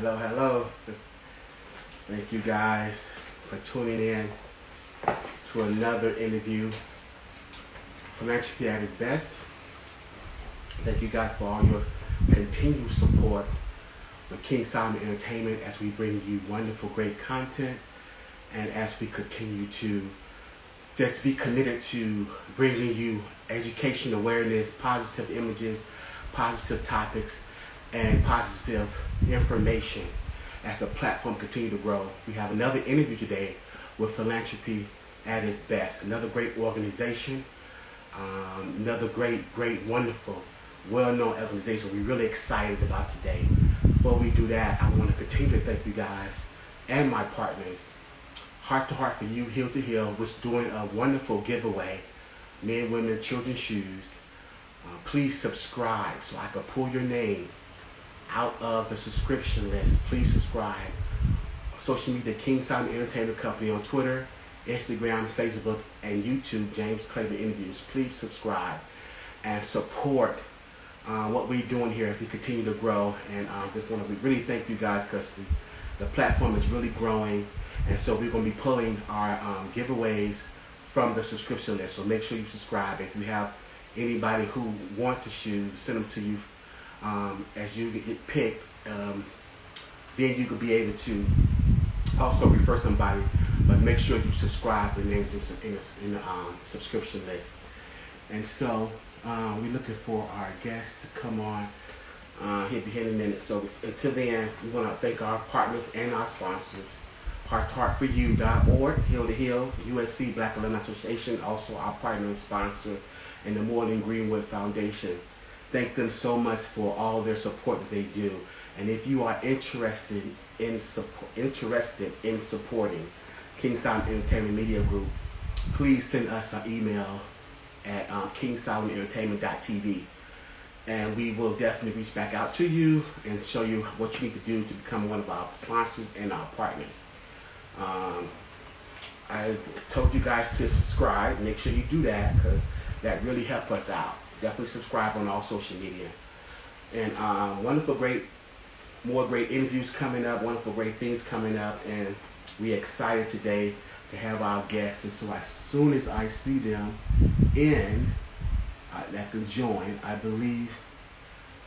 Hello, hello. Thank you guys for tuning in to another interview. Philanthropy at its best. Thank you guys for all your continued support with King Solomon Entertainment as we bring you wonderful, great content and as we continue to just be committed to bringing you education, awareness, positive images, positive topics, and positive information as the platform continue to grow. We have another interview today with Philanthropy at its best. Another great organization, um, another great, great, wonderful, well-known organization we're really excited about today. Before we do that, I want to continue to thank you guys and my partners, Heart to Heart for You, Heel to Heel, is doing a wonderful giveaway, men, women, children's shoes. Uh, please subscribe so I can pull your name out of the subscription list, please subscribe. Social media, King Solomon Entertainment Company on Twitter, Instagram, Facebook, and YouTube, James Claver Interviews. Please subscribe and support uh, what we're doing here as we continue to grow. And I um, just want to really thank you guys because the, the platform is really growing. And so we're going to be pulling our um, giveaways from the subscription list. So make sure you subscribe. If you have anybody who wants the shoes, send them to you um, as you get picked, um, then you could be able to also refer somebody, but make sure you subscribe. The names in, in, in the um, subscription list. And so uh, we're looking for our guests to come on uh, here in a minute. So until then, we want to thank our partners and our sponsors. HeartToHeartForYou.org, Hill to Hill, USC Black Alumni Association, also our partner and sponsor, and the Moreland Greenwood Foundation thank them so much for all their support that they do. And if you are interested in support, interested in supporting King Solomon Entertainment Media Group, please send us an email at um, kingsolomonentertainment.tv and we will definitely reach back out to you and show you what you need to do to become one of our sponsors and our partners. Um, I told you guys to subscribe. Make sure you do that because that really helps us out definitely subscribe on all social media. And um, wonderful, great, more great interviews coming up, wonderful, great things coming up. And we're excited today to have our guests. And so as soon as I see them in, uh, that can join, I believe,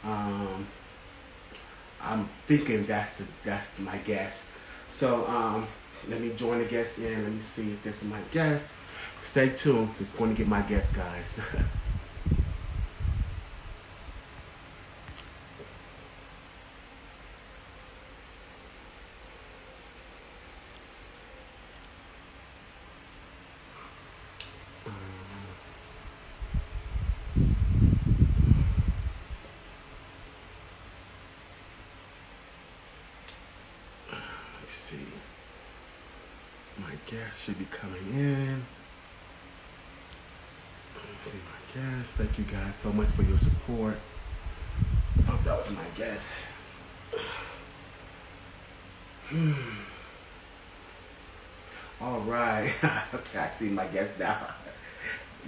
um, I'm thinking that's the that's my guest. So um, let me join the guest in. Let me see if this is my guest. Stay tuned. Just going to get my guest, guys. guest should be coming in. See my guest. Thank you guys so much for your support. Oh, that was my guest. Hmm. All right. okay, I see my guest now.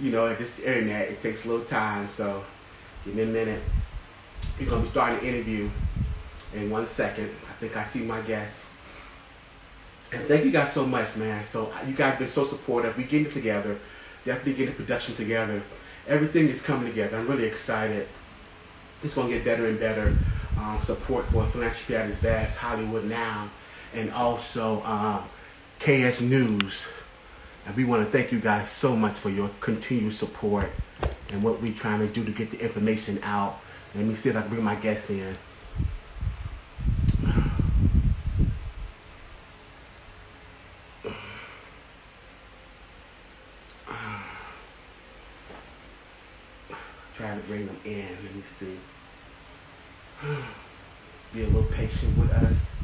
you know, this internet, it takes a little time, so give me a minute. We're going to be starting the interview in one second. I think I see my guest. And thank you guys so much, man. So you guys have been so supportive. We getting it together. Definitely getting the production together. Everything is coming together. I'm really excited. It's gonna get better and better. Um, support for philanthropy at its best, Hollywood Now, and also um, KS News. And we want to thank you guys so much for your continued support and what we're trying to do to get the information out. Let me see if I can bring my guests in. bring them in. Let me see. Be a little patient with us.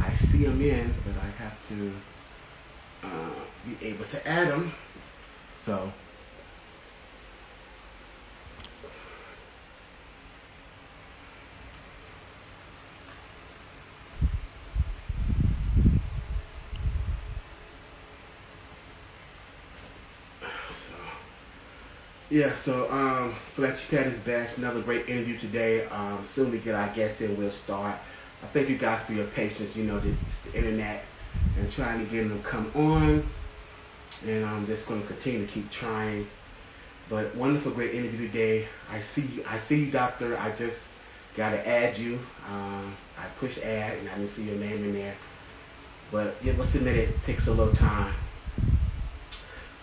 I see them in, but I have to uh, be able to add them. So Yeah, so um, Fletcher is Best, another great interview today. Um, soon we get our guests in, we'll start. I thank you guys for your patience. You know, the, the internet and trying to get them to come on. And I'm just going to continue to keep trying. But wonderful, great interview today. I see you, I see you, doctor. I just got to add you. Um, I push add and I didn't see your name in there. But yeah, we'll submit it. it takes a little time.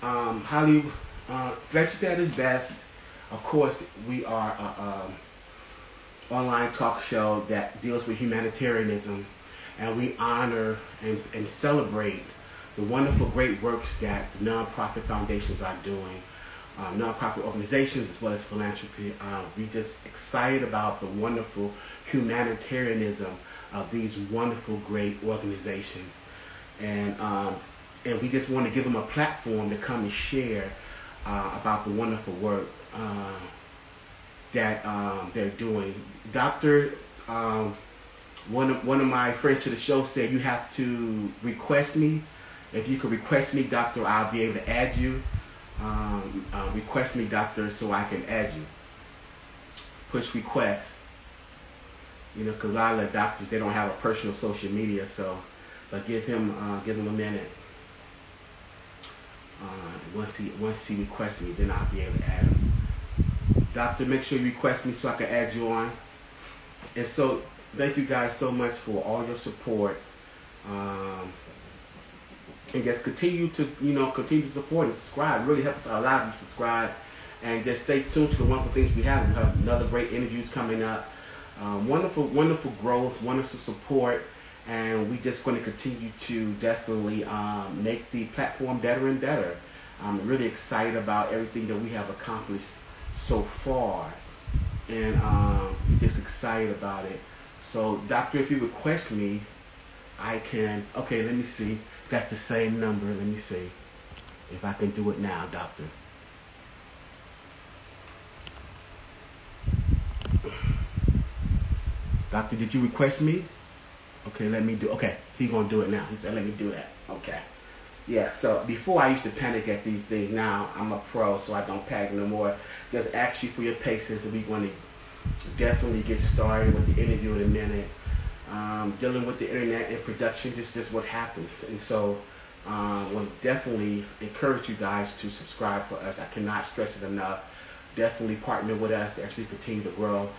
Um, Hollywood, uh, Fletcher at his best. Of course, we are a um, online talk show that deals with humanitarianism, and we honor and, and celebrate the wonderful, great works that the nonprofit foundations are doing um, nonprofit organizations as well as philanthropy. Um, we just excited about the wonderful humanitarianism of these wonderful, great organizations. And, um, and we just want to give them a platform to come and share uh, about the wonderful work uh, that um, they're doing. Dr. Um, one, of, one of my friends to the show said you have to request me. If you could request me, doctor, I'll be able to add you um, uh, request me, doctor, so I can add you. Push request. You know, because a lot of the doctors they don't have a personal social media, so but give him uh, give him a minute. Uh, once he once he requests me, then I'll be able to add him. Doctor, make sure you request me so I can add you on. And so, thank you guys so much for all your support. Um, and just continue to you know continue to support and subscribe. It really helps a lot of you subscribe and just stay tuned to the wonderful things we have. We have another great interviews coming up. Um, wonderful, wonderful growth, wonderful support, and we're just going to continue to definitely um, make the platform better and better. I'm really excited about everything that we have accomplished so far, and um, just excited about it. So, doctor, if you request me, I can. Okay, let me see. Got the same number. Let me see if I can do it now, doctor. Doctor, did you request me? Okay, let me do. Okay, he gonna do it now. He said, "Let me do that." Okay. Yeah. So before I used to panic at these things. Now I'm a pro, so I don't panic no more. Just ask you for your patience, and going to definitely get started with the interview in a minute um, dealing with the internet and production. This is what happens. And so uh, will definitely encourage you guys to subscribe for us. I cannot stress it enough. Definitely partner with us as we continue to grow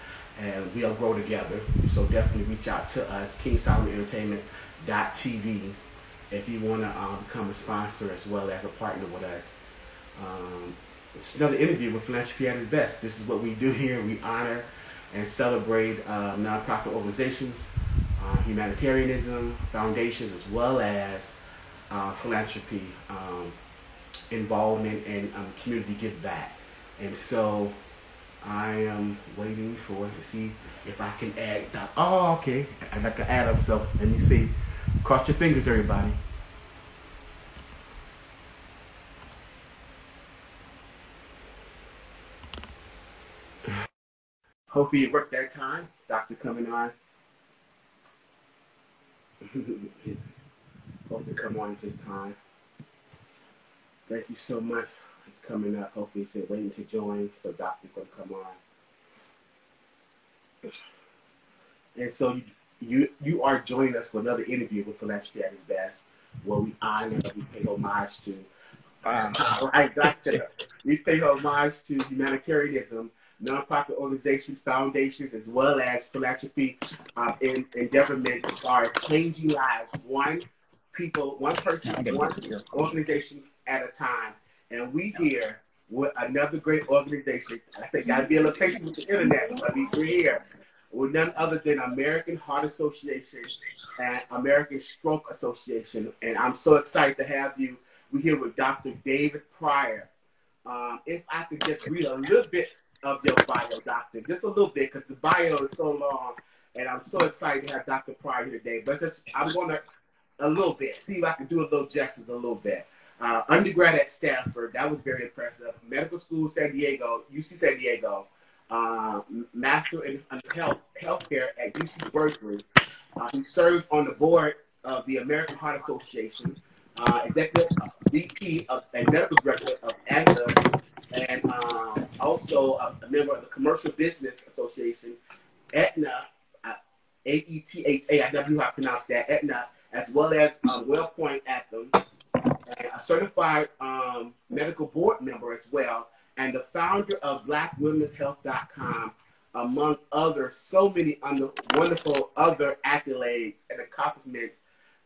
and we'll grow together. So definitely reach out to us, King Solomon Entertainment.tv if you want to um, become a sponsor as well as a partner with us. Um, it's another interview with Philanthropy at its best. This is what we do here. We honor and celebrate uh, nonprofit organizations uh, humanitarianism foundations as well as uh, philanthropy um, involvement and um, community give back. And so I am waiting for to see if I can add. Oh, okay. And I to add them. So let me see. Cross your fingers, everybody. Hopefully it worked that time. Doctor coming on. Hopefully come on this time. Thank you so much. It's coming up. Hopefully it's waiting to join so Doctor can come on. And so you, you you are joining us for another interview with Philanthropy at its best, where we honor we pay homage to uh, right, Doctor. We pay homage to humanitarianism nonprofit organizations, foundations, as well as philanthropy um, in endeavorment as far as changing lives, one people, one person, one organization at a time. And we here with another great organization. I think gotta be a patient with the internet, but we're here with none other than American Heart Association and American Stroke Association. And I'm so excited to have you. We're here with Dr. David Pryor. Um, if I could just read a little bit of your bio, doctor, just a little bit, because the bio is so long, and I'm so excited to have Dr. Pryor here today. But just, I'm going to a little bit see if I can do a little justice a little bit. Uh, undergrad at Stanford, that was very impressive. Medical school, San Diego, UC San Diego. Uh, master in health healthcare at UC Berkeley. Uh, he served on the board of the American Heart Association, uh, executive VP of, and medical director of ANDA and um, also a, a, member of the Commercial Business Association, Aetna, uh, A E T H A. I never how to pronounce that. Aetna, as well as uh, WellPoint Anthem, a certified um, medical board member as well, and the founder of BlackWomen'sHealth.com, among other so many under, wonderful other accolades and accomplishments.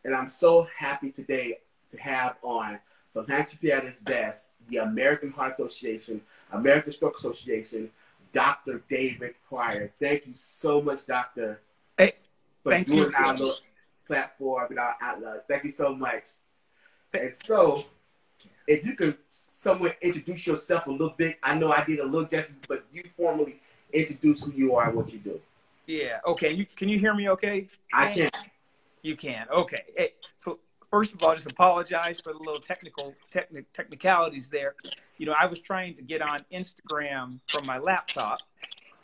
And I'm so happy today to have on Philanthropy at its best, the American Heart Association, American Stroke Association, Dr. David Pryor. Thank you so much, Doctor, hey, for thank doing you. our little platform and our outlook. Thank you so much. And so, if you could somewhat introduce yourself a little bit, I know I did a little justice, but you formally introduce who you are and what you do. Yeah. Okay. You, can you hear me? Okay. I can. You can. Okay. Hey, so first of all, just apologize for the little technical techni- technicalities there. You know, I was trying to get on Instagram from my laptop,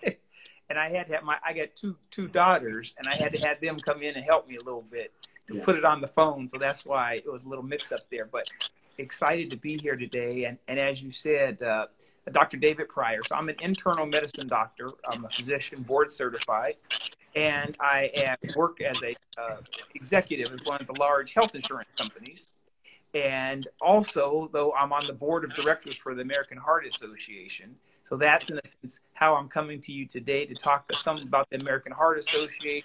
and I had to have my I got two two daughters, and I had to have them come in and help me a little bit Yeah. put it on the phone. So that's why it was a little mix up there. But excited to be here today, and and as you said. Uh, Dr. David Pryor. So I'm an internal medicine doctor. I'm a physician, board certified, and I am, work as a uh, executive at one of the large health insurance companies. And also, though I'm on the board of directors for the American Heart Association, so that's in a sense how I'm coming to you today to talk to some about the American Heart Association,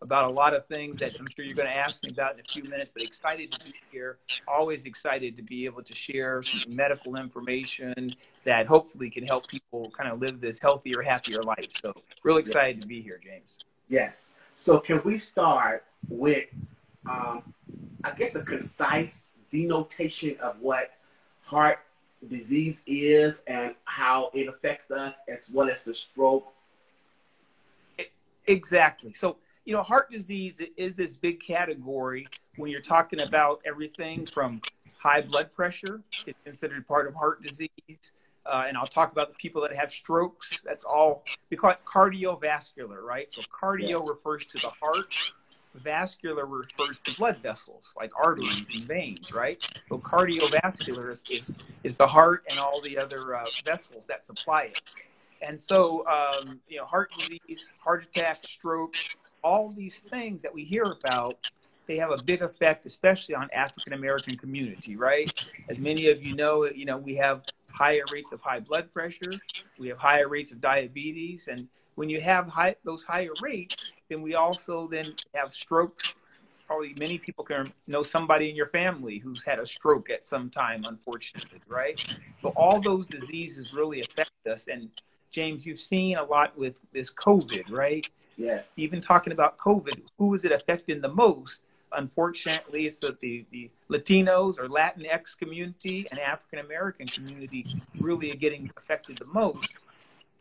about a lot of things that I'm sure you're going to ask me about in a few minutes. But excited to be here. Always excited to be able to share some medical information that hopefully can help people kind of live this healthier, happier life. So, really excited to be here, James. Yes. So can we start with, um, I guess, a concise denotation of what heart disease is and how it affects us, as well as the stroke? Exactly. So, you know, heart disease is this big category when you're talking about everything from high blood pressure, it's considered part of heart disease. Uh, and I'll talk about the people that have strokes. That's all, we call it cardiovascular, right? So, cardio refers to the heart, vascular refers to blood vessels like arteries and veins, right? So, cardiovascular is, is, is the heart and all the other uh, vessels that supply it. And so, um, you know, heart disease, heart attack, stroke, all these things that we hear about, they have a big effect, especially on African American community, right? As many of you know, you know, we have higher rates of high blood pressure, we have higher rates of diabetes, and when you have high, those higher rates, then we also then have strokes. Probably many people can know somebody in your family who's had a stroke at some time, unfortunately, right? So all those diseases really affect us, and James, you've seen a lot with this COVID, right? Yes. Even talking about COVID, who is it affecting the most? Unfortunately, it's the, the, the Latinos or Latinx community and African American community really are getting affected the most.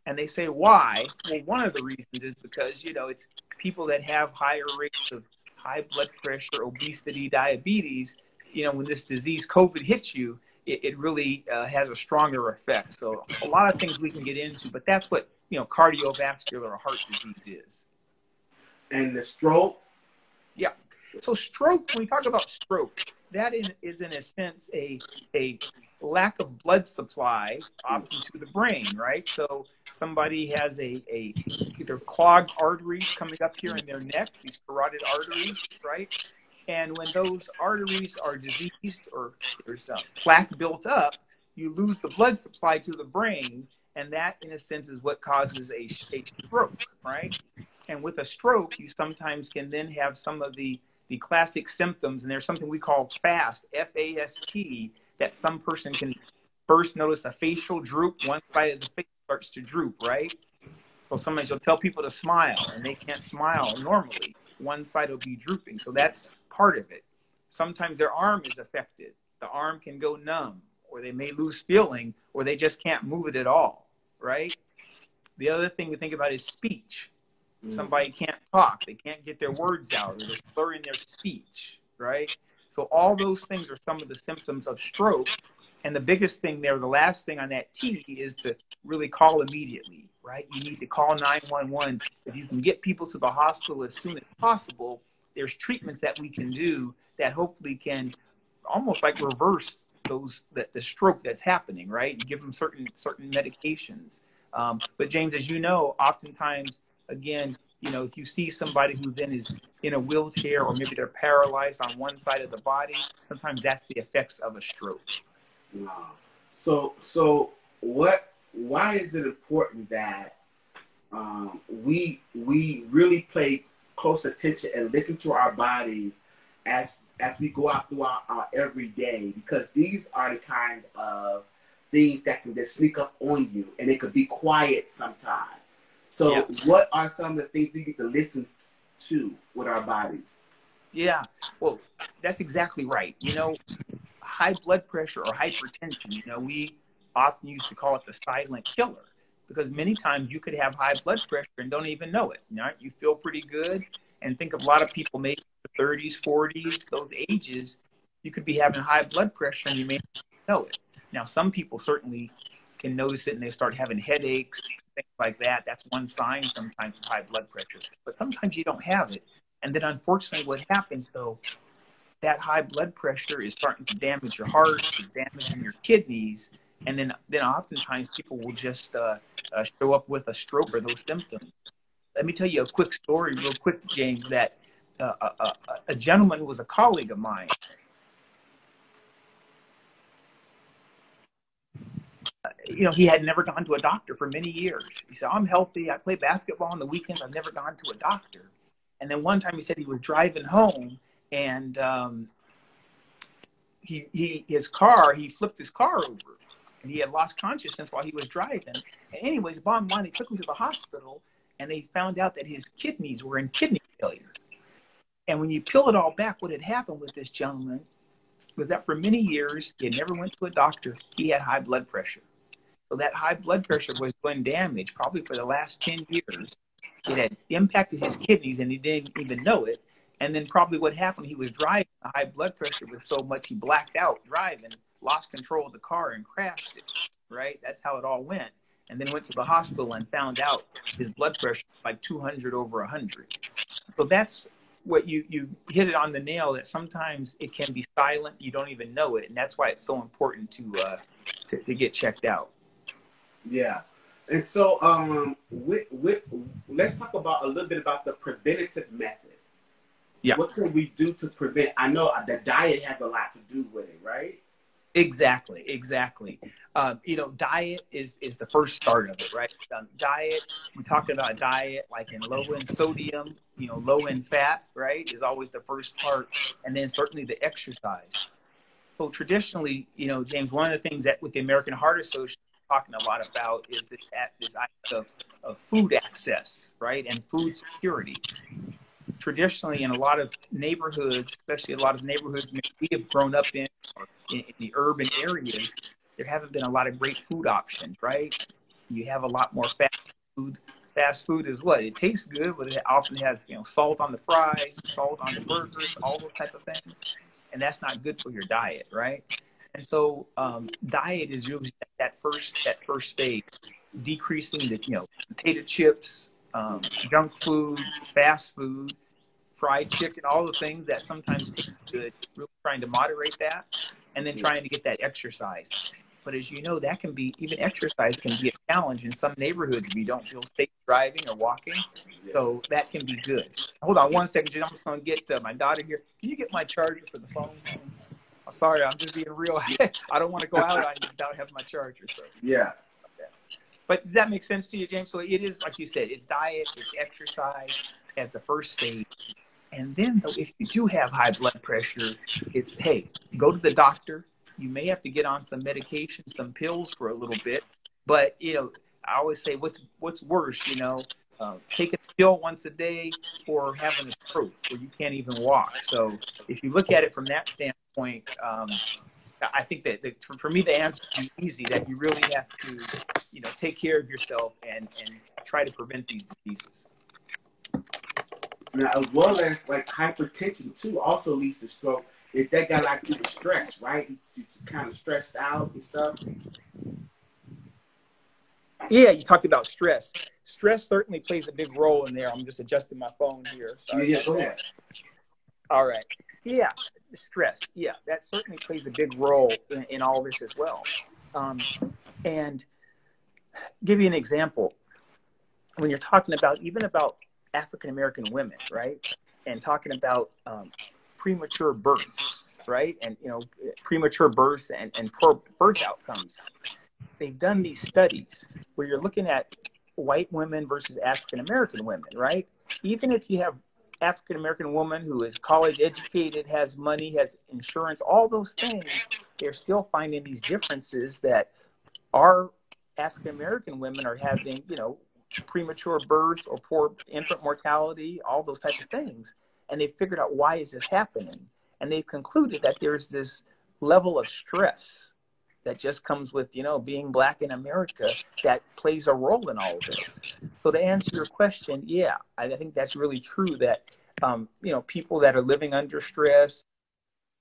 And they say why? Well, one of the reasons is because, you know, it's people that have higher rates of high blood pressure, obesity, diabetes. You know, when this disease COVID hits you, it, it really uh, has a stronger effect. So a lot of things we can get into, but that's what you know cardiovascular or heart disease is. And the stroke? Yeah. So stroke, when we talk about stroke, that is, in, is in a sense a a lack of blood supply often to the brain, right? So somebody has a, a either clogged arteries coming up here in their neck, these carotid arteries, right? And when those arteries are diseased or there's a plaque built up, you lose the blood supply to the brain, and that, in a sense, is what causes a, a stroke, right? And with a stroke, you sometimes can then have some of the the classic symptoms, and there's something we call FAST, F-A-S-T, that some person can first notice a facial droop. One side of the face starts to droop, right? So sometimes you'll tell people to smile, and they can't smile normally. One side will be drooping, so that's part of it. Sometimes their arm is affected. The arm can go numb, or they may lose feeling, or they just can't move it at all, right? The other thing to think about is speech. Mm. Somebody can't talk, they can't get their words out, or they're slurring their speech, right? So all those things are some of the symptoms of stroke. And the biggest thing there, the last thing on that T is to really call immediately, right? You need to call 911. If you can get people to the hospital as soon as possible, there's treatments that we can do that hopefully can almost like reverse those that the stroke that's happening, right? Give them certain certain medications. Um, but James, as you know, oftentimes again, you know, if you see somebody who then is in a wheelchair or maybe they're paralyzed on one side of the body, sometimes that's the effects of a stroke. Wow. So, so what? Why is it important that um, we we really pay close attention and listen to our bodies as as we go out through our, our everyday? Because these are the kind of things that can just sneak up on you, and it could be quiet sometimes. So, yeah. what are some of the things we need to listen to with our bodies? Yeah, well, that's exactly right. You know, high blood pressure or hypertension, you know, we often used to call it the silent killer because many times you could have high blood pressure and don't even know it. You, know? you feel pretty good, and think of a lot of people maybe 30s, 40s, those ages, you could be having high blood pressure and you may not know it. Now, some people certainly can notice it and they start having headaches, things like that. That's one sign sometimes of high blood pressure. But sometimes you don't have it. And then unfortunately, what happens though, that high blood pressure is starting to damage your heart, damaging your kidneys. And then, then oftentimes people will just uh, uh, show up with a stroke or those symptoms. Let me tell you a quick story, real quick, James, that uh, a, a, a gentleman who was a colleague of mine you know, he had never gone to a doctor for many years. He said, I'm healthy. I play basketball on the weekends. I've never gone to a doctor. And then one time he said he was driving home and um, he, he, his car, he flipped his car over and he had lost consciousness while he was driving. And anyways, bottom line, they took him to the hospital and they found out that his kidneys were in kidney failure. And when you peel it all back, what had happened with this gentleman was that for many years, he never went to a doctor. He had high blood pressure. So that high blood pressure was doing damage probably for the last 10 years. It had impacted his kidneys and he didn't even know it. And then probably what happened, he was driving, the high blood pressure was so much he blacked out driving, lost control of the car and crashed it, right? That's how it all went. And then went to the hospital and found out his blood pressure was like 200 over 100. So that's what you, you hit it on the nail that sometimes it can be silent. You don't even know it. And that's why it's so important to, uh, to, to get checked out. Yeah. And so, um, with, with, let's talk about a little bit about the preventative method. Yeah. What can we do to prevent? I know the diet has a lot to do with it, right? Exactly, exactly. Um, you know, diet is is the first start of it, right? Um, diet. We talked about diet like in low in sodium, you know, low in fat, right? Is always the first part, and then certainly the exercise. So traditionally, you know, James, one of the things that with the American Heart Association talking a lot about is this this idea of, of food access, right, and food security. Traditionally, in a lot of neighborhoods, especially a lot of neighborhoods we have grown up in, in, in the urban areas, there haven't been a lot of great food options, right? You have a lot more fast food. Fast food is what it tastes good, but it often has you know salt on the fries, salt on the burgers, all those type of things, and that's not good for your diet, right? And so um, diet is usually that first that first stage, decreasing the you know potato chips, um, junk food, fast food, fried chicken, all the things that sometimes taste good. Really trying to moderate that, and then trying to get that exercise. But as you know, that can be even exercise can be a challenge in some neighborhoods if you don't feel safe driving or walking. So that can be good. Hold on one second, Jen. I'm just going to get uh, my daughter here. Can you get my charger for the phone? I'm sorry, I'm just being real. I don't want to go out on you without having my charger. So. Yeah. But does that make sense to you, James? So it is, like you said, it's diet, it's exercise as the first stage. And then, though, if you do have high blood pressure, it's hey, go to the doctor. You may have to get on some medication, some pills for a little bit. But you know, I always say, what's what's worse, you know, uh, taking a pill once a day or having a stroke where you can't even walk. So if you look at it from that standpoint, um, I think that the, for me the answer is easy. That you really have to, you know, take care of yourself and and try to prevent these diseases. Now, as well as like hypertension too, also leads to stroke. If that got like with stressed, right? You kind of stressed out and stuff. Yeah, you talked about stress. Stress certainly plays a big role in there. I'm just adjusting my phone here. Sorry yeah, yeah, go ahead. All right. Yeah, stress. Yeah, that certainly plays a big role in, in all this as well. Um, and give you an example. When you're talking about even about African American women, right? And talking about um, premature births, right? And you know, premature births and, and poor birth outcomes. They've done these studies where you're looking at white women versus African American women, right? Even if you have African American woman who is college educated, has money, has insurance, all those things, they're still finding these differences that our African American women are having, you know, premature births or poor infant mortality, all those types of things. And they figured out why is this happening? And they've concluded that there's this level of stress that just comes with, you know, being black in America that plays a role in all of this. So to answer your question, yeah, I think that's really true that, um, you know, people that are living under stress,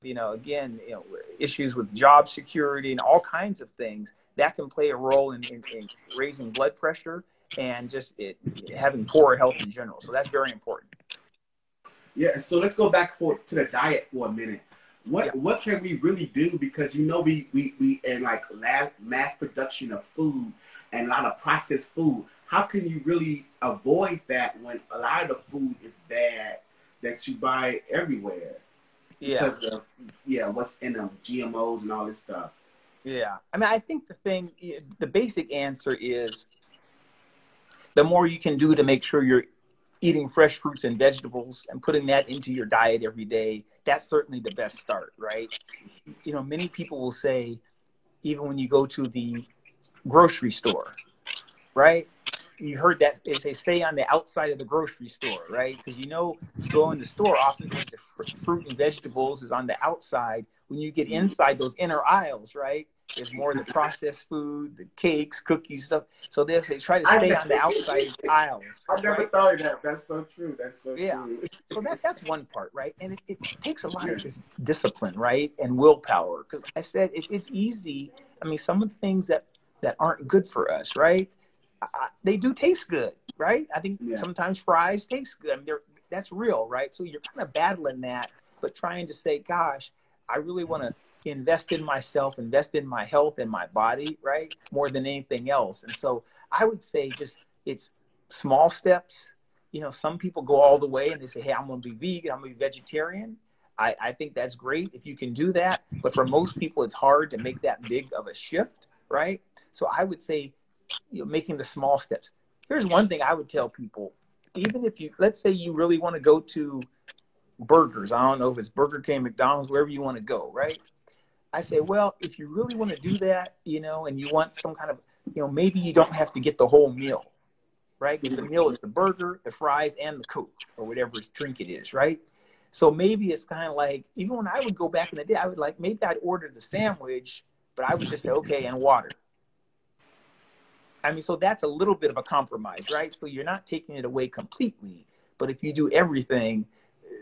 you know, again, you know, issues with job security and all kinds of things that can play a role in, in, in raising blood pressure and just it, having poor health in general. So that's very important. Yeah. So let's go back for to the diet for a minute. What yeah. what can we really do? Because you know we we we in like mass production of food and a lot of processed food. How can you really avoid that when a lot of the food is bad that you buy everywhere? Yeah. Because of yeah, what's in them, GMOs and all this stuff. Yeah. I mean, I think the thing, the basic answer is the more you can do to make sure you're eating fresh fruits and vegetables and putting that into your diet every day, that's certainly the best start, right? You know, many people will say, even when you go to the grocery store, right? You heard that they say stay on the outside of the grocery store, right? Because you know, go in the store, often the fruit and vegetables is on the outside. When you get inside those inner aisles, right? Is more the processed food, the cakes, cookies, stuff. So they they try to stay on the outside aisles. I've never right? thought of that. That's so true. That's so yeah. true. so that that's one part, right? And it, it takes a lot of just discipline, right, and willpower. Because I said it, it's easy. I mean, some of the things that that aren't good for us, right? I, they do taste good, right? I think yeah. sometimes fries taste good. I mean, that's real, right? So you're kind of battling that, but trying to say, gosh, I really want to invest in myself, invest in my health and my body, right? More than anything else. And so I would say just it's small steps. You know, some people go all the way and they say, hey, I'm going to be vegan, I'm going to be vegetarian. I, I think that's great if you can do that. But for most people, it's hard to make that big of a shift, right? So I would say, you know, making the small steps. Here's one thing I would tell people even if you, let's say you really want to go to burgers, I don't know if it's Burger King, McDonald's, wherever you want to go, right? I say, well, if you really want to do that, you know, and you want some kind of, you know, maybe you don't have to get the whole meal, right? Because the meal is the burger, the fries, and the Coke or whatever drink it is, right? So maybe it's kind of like, even when I would go back in the day, I would like, maybe I'd order the sandwich, but I would just say, okay, and water. I mean, so that's a little bit of a compromise, right? So you're not taking it away completely, but if you do everything,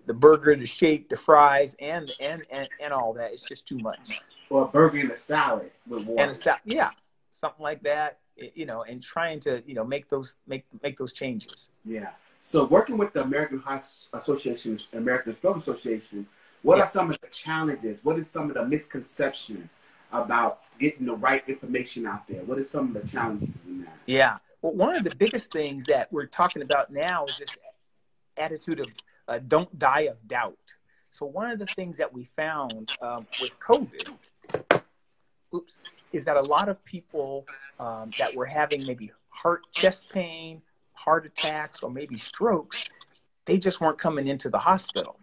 the burger, the shake, the fries, and and and, and all that. It's just too much. Or a burger and a salad with water. And a salad, yeah, something like that. You know, and trying to you know make those make make those changes. Yeah. So working with the American Heart Association, American Stroke Association, what yeah. are some of the challenges? What is some of the misconception about getting the right information out there? What are some of the challenges in that? Yeah. Well, one of the biggest things that we're talking about now is this attitude of uh, don't die of doubt. So one of the things that we found um, with COVID, oops, is that a lot of people um, that were having maybe heart, chest pain, heart attacks, or maybe strokes, they just weren't coming into the hospital,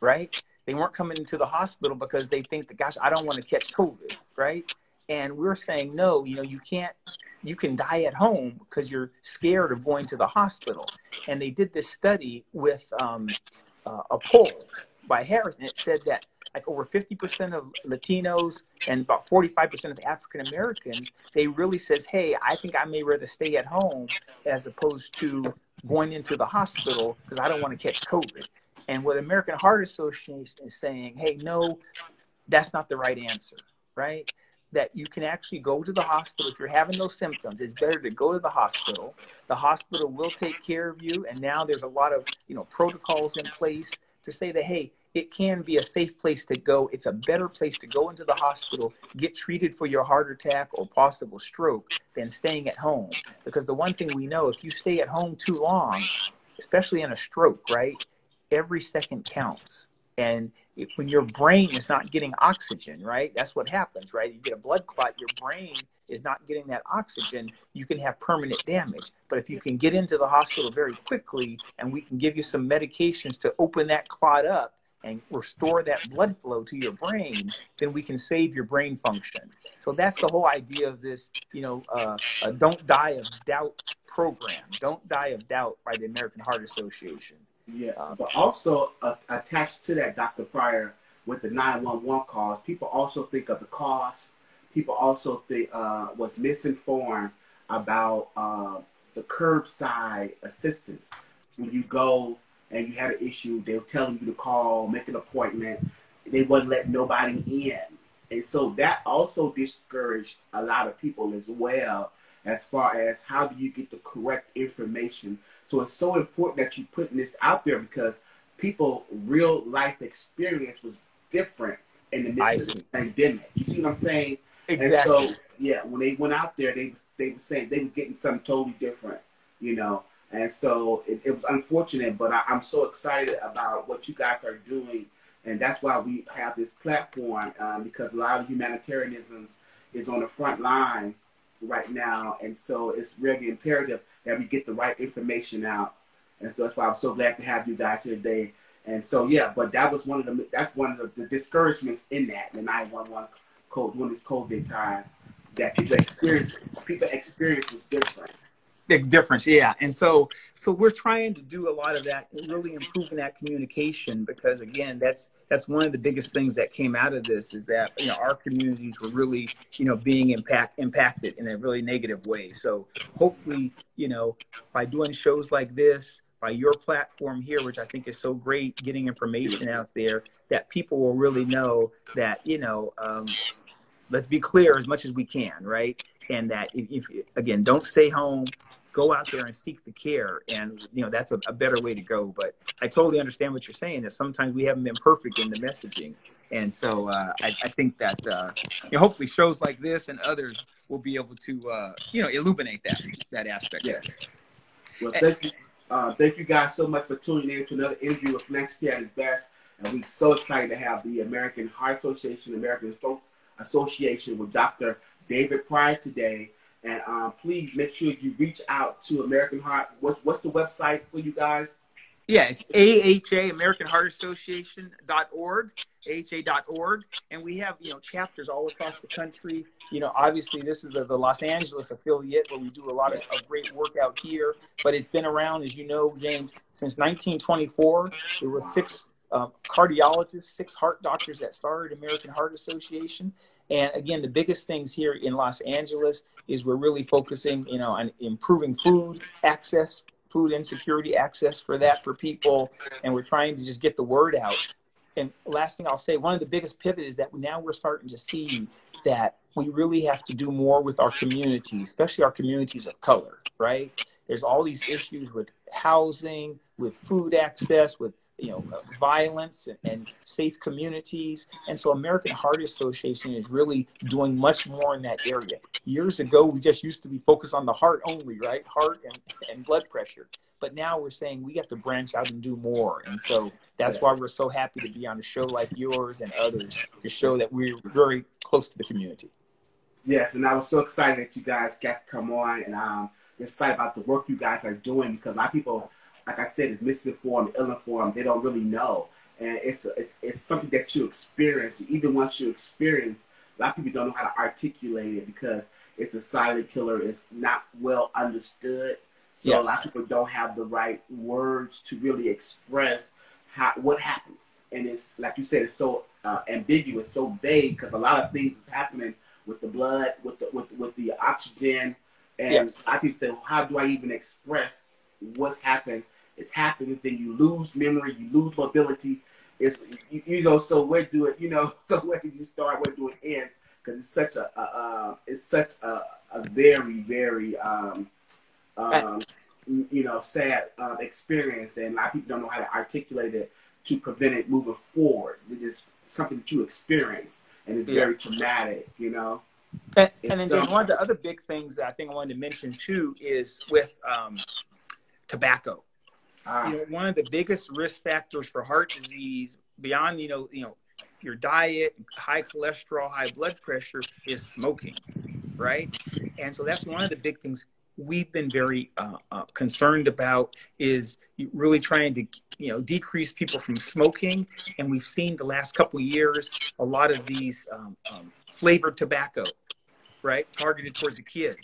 right? They weren't coming into the hospital because they think that, gosh, I don't want to catch COVID, right? And we're saying, no, you know, you can't you can die at home because you're scared of going to the hospital. And they did this study with um, uh, a poll by Harris, and it said that like over 50% of Latinos and about 45% of African Americans, they really says, hey, I think I may rather stay at home as opposed to going into the hospital because I don't want to catch COVID. And what American Heart Association is saying, hey, no, that's not the right answer, right? That you can actually go to the hospital if you're having those symptoms. It's better to go to the hospital. The hospital will take care of you, and now there's a lot of you know protocols in place to say that hey, it can be a safe place to go. It's a better place to go into the hospital, get treated for your heart attack or possible stroke than staying at home. Because the one thing we know, if you stay at home too long, especially in a stroke, right? Every second counts. And when your brain is not getting oxygen, right? That's what happens, right? You get a blood clot, your brain is not getting that oxygen, you can have permanent damage. But if you can get into the hospital very quickly and we can give you some medications to open that clot up and restore that blood flow to your brain, then we can save your brain function. So that's the whole idea of this, you know, uh, uh, Don't Die of Doubt program. Don't Die of Doubt by the American Heart Association. Yeah, uh, but also uh, attached to that, Dr. Pryor, with the 911 calls, people also think of the cost. People also think uh, was misinformed about uh, the curbside assistance. When you go and you had an issue, they were telling you to call, make an appointment. They wouldn't let nobody in. And so that also discouraged a lot of people as well, as far as how do you get the correct information. So it's so important that you putting this out there because people real life experience was different in the midst of the pandemic. You see what I'm saying? Exactly. And so yeah, when they went out there, they they were saying they was getting something totally different, you know. And so it, it was unfortunate, but I, I'm so excited about what you guys are doing and that's why we have this platform um, because a lot of humanitarianism is on the front line right now, and so it's really imperative that we get the right information out. And so that's why I'm so glad to have you guys here today. And so yeah, but that was one of the that's one of the, the discouragements in that the 911 code during this COVID time that people experience people experience was different big difference. Yeah and so so we're trying to do a lot of that really improving that communication because again that's that's one of the biggest things that came out of this is that you know our communities were really you know being impact impacted in a really negative way. So hopefully you know by doing shows like this by your platform here which i think is so great getting information out there that people will really know that you know um, let's be clear as much as we can right? And that if, if again don't stay home go out there and seek the care. And you know that's a, a, better way to go. But i totally understand what you're saying that sometimes we haven't been perfect in the messaging. And so uh, I, I, think that uh, you know, hopefully shows like this and others will be able to uh, you know illuminate that that aspect yes. Well thank you uh, thank you guys so much for tuning in to another interview with philanthropy at its best. And we're so excited to have the american heart association american association with dr david pryor today and um, please make sure you reach out to American Heart. What's what's the website for you guys? Yeah, it's AHA, American Heart Association.org, AHA.org. And we have, you know, chapters all across the country. You know, obviously this is the, the Los Angeles affiliate where we do a lot of, of, great work out here. But it's been around, as you know, James, since 1924. There were six um, cardiologists, six heart doctors that started American Heart Association. And again, the biggest things here in Los Angeles is we're really focusing, you know, on improving food access, food insecurity access for that for people, and we're trying to just get the word out. And last thing I'll say, one of the biggest pivot is that now we're starting to see that we really have to do more with our communities, especially our communities of color, right? There's all these issues with housing, with food access, with you know, violence and, and, safe communities. And so American Heart Association is really doing much more in that area. Years ago, we just used to be focused on the heart only, right? Heart and, and blood pressure. But now we're saying we have to branch out and do more. And so that's yes. why we're so happy to be on a show like yours and others to show that we're very close to the community. Yes, and I was so excited that you guys got to come on and um, excited about the work you guys are doing because a lot of people like I said, is misinformed, ill-informed. They don't really know, and it's, it's it's something that you experience. Even once you experience, a lot of people don't know how to articulate it because it's a silent killer. It's not well understood. So yes. a lot of people don't have the right words to really express how what happens. And it's like you said, it's so uh, ambiguous, so vague because a lot of things is happening with the blood, with the with with the oxygen, and yes. a lot of people say, well, how do I even express what's happened? It happens, then you lose memory, you lose mobility. It's you, you know, so where do it, you know, so where do you start, where do it ends? Because it's such a, a uh, it's such a, a very, very, um, um, you know, sad uh, experience, and a lot of people don't know how to articulate it to prevent it moving forward. It's something that you experience, and it's yeah. very traumatic, you know. And, and then one of the other big things that I think I wanted to mention too is with um, tobacco uh, you know, one of the biggest risk factors for heart disease beyond, you know, you know, your diet, high cholesterol, high blood pressure is smoking, right? And so that's one of the big things we've been very uh, uh, concerned about is really trying to you know decrease people from smoking. And we've seen the last couple years a lot of these um, um, flavored tobacco right targeted towards the kids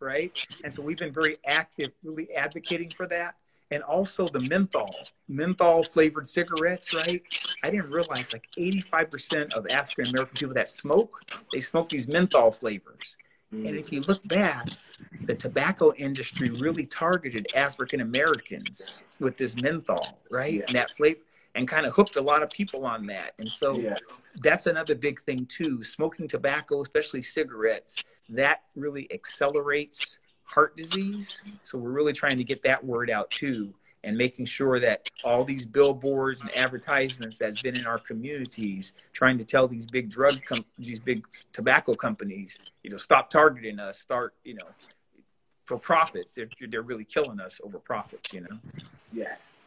right? And so we've been very active really advocating for that and also the menthol menthol flavored cigarettes right i didn't realize like 85% of african american people that smoke they smoke these menthol flavors mm. and if you look back the tobacco industry really targeted african americans with this menthol right and that flavor and kind of hooked a lot of people on that and so yes. that's another big thing too smoking tobacco especially cigarettes that really accelerates heart disease. So we're really trying to get that word out too and making sure that all these billboards and advertisements that's been in our communities trying to tell these big drug com- these big tobacco companies you know stop targeting us start you know for profits. They're, they're really killing us over profits you know? Yes.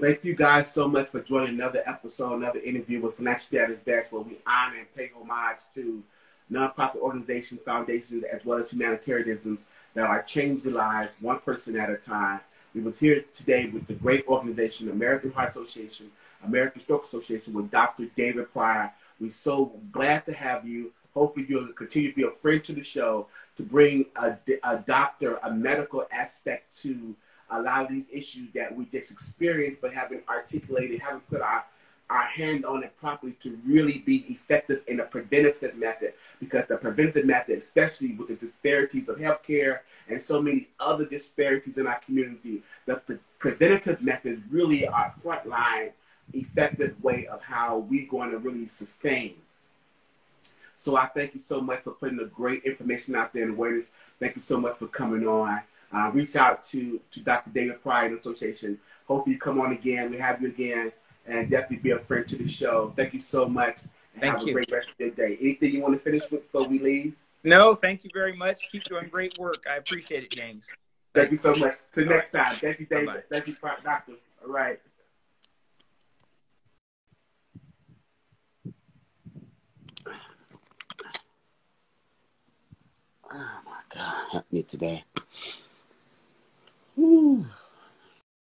Thank you guys so much for joining another episode another interview with Philanthropy At It's Best where we honor and pay homage to nonprofit organizations foundations as well as humanitarianisms that are changing lives one person at a time. We was here today with the great organization, American Heart Association, American Stroke Association, with Dr. David Pryor. We're so glad to have you. Hopefully, you'll continue to be a friend to the show to bring a, a doctor, a medical aspect to a lot of these issues that we just experienced, but haven't articulated, haven't put our our hand on it properly to really be effective in a preventative method because the preventative method, especially with the disparities of healthcare and so many other disparities in our community, the pre- preventative methods really are frontline effective way of how we're going to really sustain. So I thank you so much for putting the great information out there and awareness. Thank you so much for coming on. Uh, reach out to, to Dr. David Pryor Association. Hopefully you come on again. We have you again and definitely be a friend to the show. Thank you so much. And thank have you. a great rest of your day. Anything you want to finish with before we leave? No, thank you very much. Keep doing great work. I appreciate it, James. Thank, thank you so much. Till next right. time. Thank you, David. Bye-bye. Thank you, Doctor. All right. Oh my God, help me today.